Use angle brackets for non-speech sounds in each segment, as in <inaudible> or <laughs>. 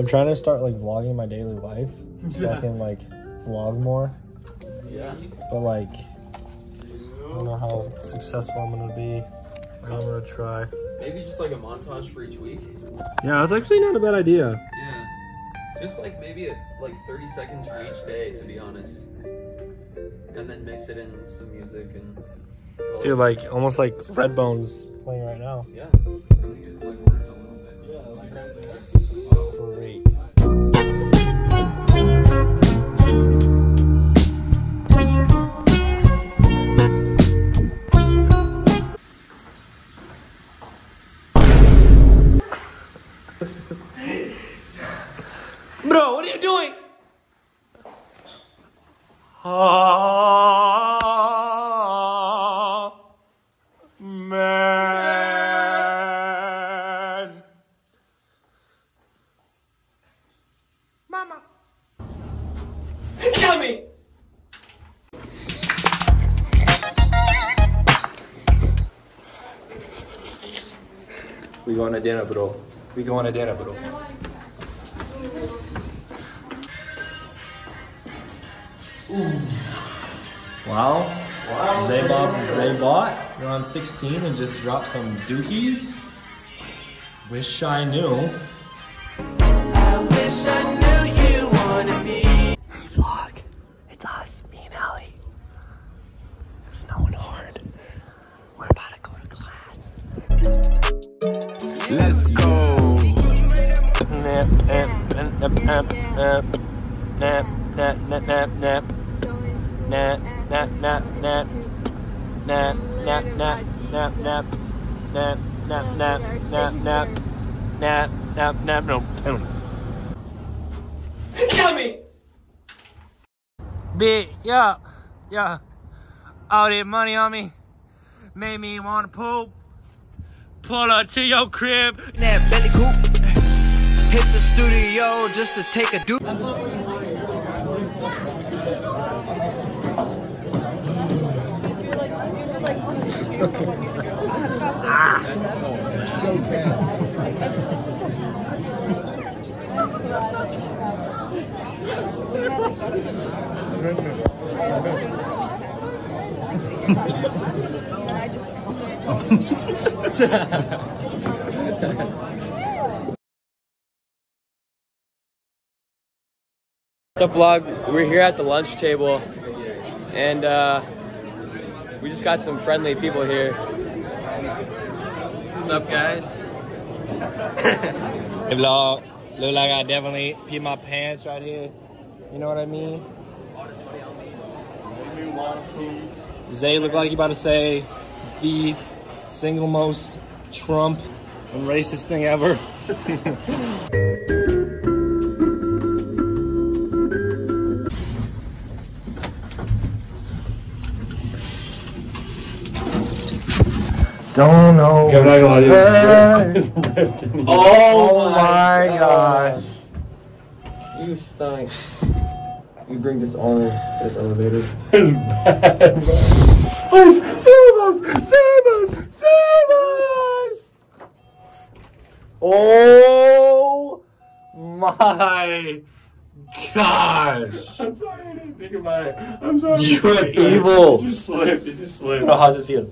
I'm trying to start like vlogging my daily life so I can like vlog more. Yeah. But like, I don't know how successful I'm gonna be. But I'm gonna try. Maybe just like a montage for each week. Yeah, that's actually not a bad idea. Yeah. Just like maybe a, like 30 seconds for each day, to be honest. And then mix it in with some music and. Dude, like almost like Redbone's playing right now. Yeah. Great. going to dinner, bro. We going to dinner, bro. Wow. Wow. Zaybob's Zaybot. You're on 16 and just dropped some dookies. Wish I knew. Hey nap, nap, nap, nap, nap, nap, nap, nap. Nap, nap, nap, nap. Nap, nap, nap, nap, nap. Nap, nap, nap, nap, nap. Nap, nap, nap, no. Kill me! Bitch, yeah, yeah. All that money on me made me wanna poop. Pull up to your crib. That belly coupe. Hit the studio just to take a dupe. <laughs> What's up, vlog? We're here at the lunch table, and uh, we just got some friendly people here. What's up, guys? <laughs> Hey vlog, look like I definitely peed my pants right here. You know what I mean? Zay look like he about to say the single most Trump and racist thing ever. <laughs> Don't know. Oh my oh gosh. You stink. You bring dishonor to this elevator. Oh my gosh. I'm sorry, I didn't think about it. I'm sorry. You're evil. You just slipped. You just slipped. Bro, how's it feel?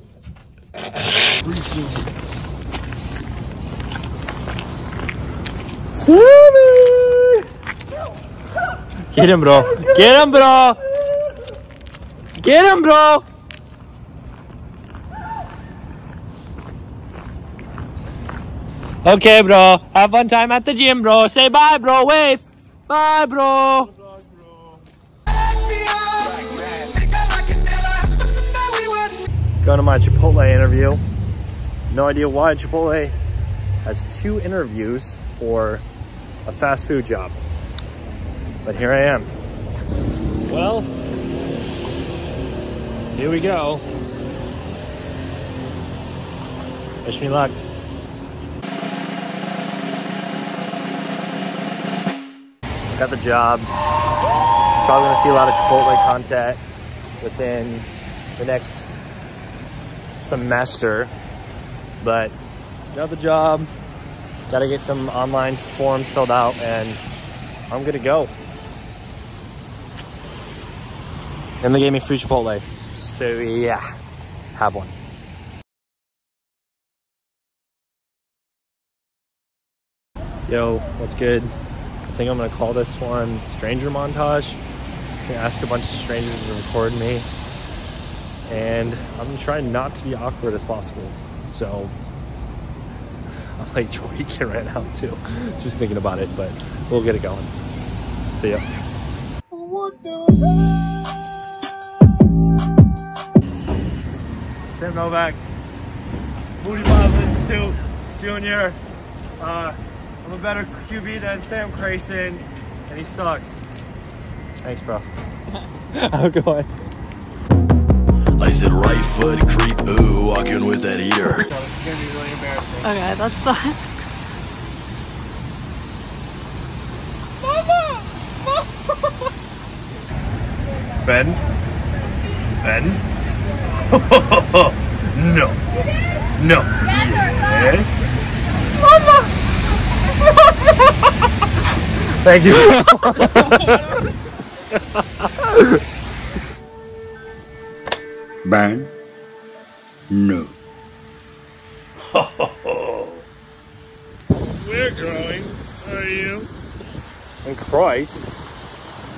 Get him, bro. Get him, bro. Get him, bro. Okay, bro. Have fun time at the gym, bro. Say bye, bro. Wave. Bye, bro. Going to my Chipotle interview. No idea why Chipotle has two interviews for a fast food job. But here I am. Well, here we go. Wish me luck. Got the job. Probably gonna see a lot of Chipotle content within the next semester. But got the job. Got to get some online forms filled out, and I'm gonna go. And they gave me free Chipotle, so yeah, have one. Yo, what's good? I think I'm gonna call this one Stranger Montage. I'm gonna ask a bunch of strangers to record me, and I'm gonna not to be awkward as possible. So I'm like tweaking right now too, just thinking about it, but we'll get it going. See ya. Sam Novak, Moody Bob Liz 2 Jr. Uh, I'm a better QB than Sam Crayson, and he sucks. Thanks, bro. <laughs> I'll go on. I said right foot creep, ooh, walking with that eater. It's gonna be really embarrassing. Okay, that's <laughs> fine. Mama! Mama! Ben? Ben? <laughs> no. No. Yes? Mama! Mama! Thank you. <laughs> Ben? No. We're growing. Are you? and Christ.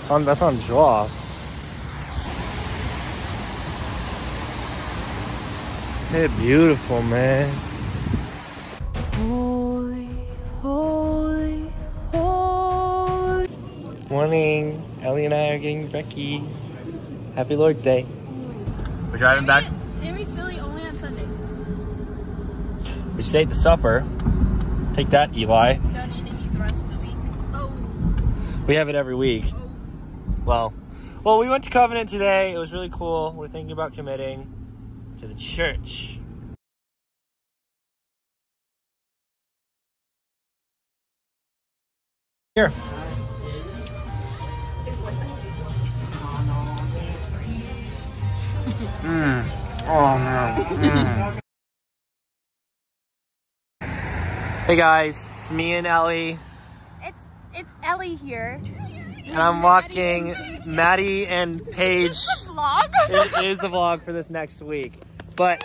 Um, that's on Jaw. They're beautiful, man. Holy, holy, holy. Morning. Ellie and I are getting Becky. Happy Lord's Day. We're driving back. Sammy's silly only on Sundays. We just ate the supper. Take that, Eli. Don't need to eat the rest of the week. Oh. We have it every week. Oh. Well, well, we went to Covenant today. It was really cool. We're thinking about committing to the church. Here. Mm. Oh man. Mm. Hey guys, it's me and Ellie. It's it's Ellie here. And I'm walking Maddie and Paige. Vlog. It is the vlog for this next week. But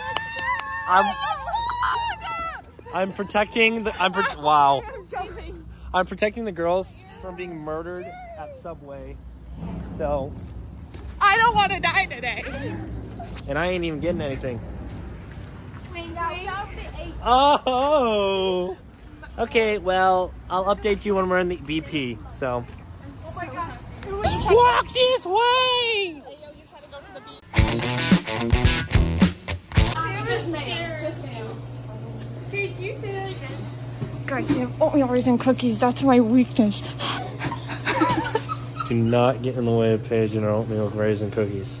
I'm I'm protecting the I'm pro- <laughs> wow. I'm. I'm protecting the girls from being murdered at Subway. So, I don't want to die today. And I ain't even getting anything. Oh. Okay, well, I'll update you when we're in the BP. So, Oh my gosh. walk this way. Just me. Just me. Please, you say that again. Guys, they have oatmeal raisin cookies. That's my weakness. <laughs> Do not get in the way of Paige and her oatmeal raisin cookies.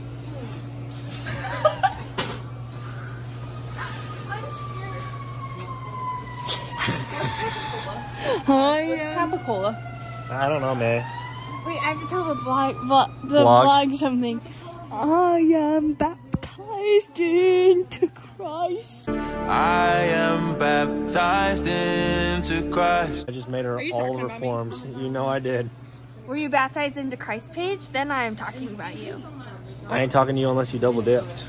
Capicola. I don't know, man. Wait, I have to tell the blog, but the Blog? blog something. I am baptized into Christ. I am baptized into Christ. I just made her all of her about me? forms. You know I did. Were you baptized into Christ Paige? Then I am talking about you. I ain't talking to you unless you double dipped.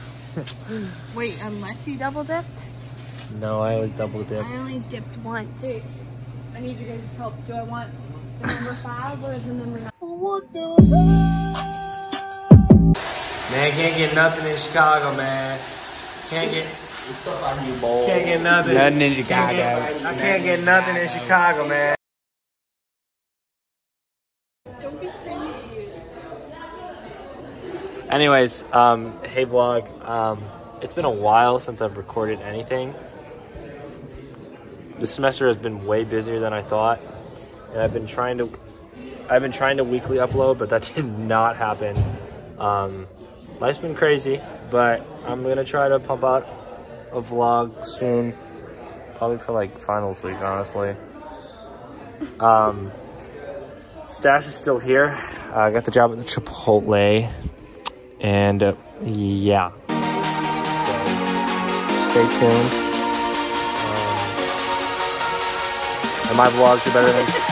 Wait, unless you double dipped? No, I always double dipped. I only dipped once. I need you guys' help. Do I want the number five or the number nine? Man, can't get nothing in Chicago, man. Can't get. Can't get nothing. Nothing in Chicago. I can't get nothing in Chicago, man. Anyways, um, hey vlog. Um, it's been a while since I've recorded anything. This semester has been way busier than I thought, and I've been trying to, I've been trying to weekly upload, but that <laughs> did not happen. Um, life's been crazy, but I'm gonna try to pump out a vlog soon, probably for like finals week, honestly. Um, Stash is still here. Uh, I got the job at the Chipotle, and uh, yeah. So, stay tuned. And my vlogs are better than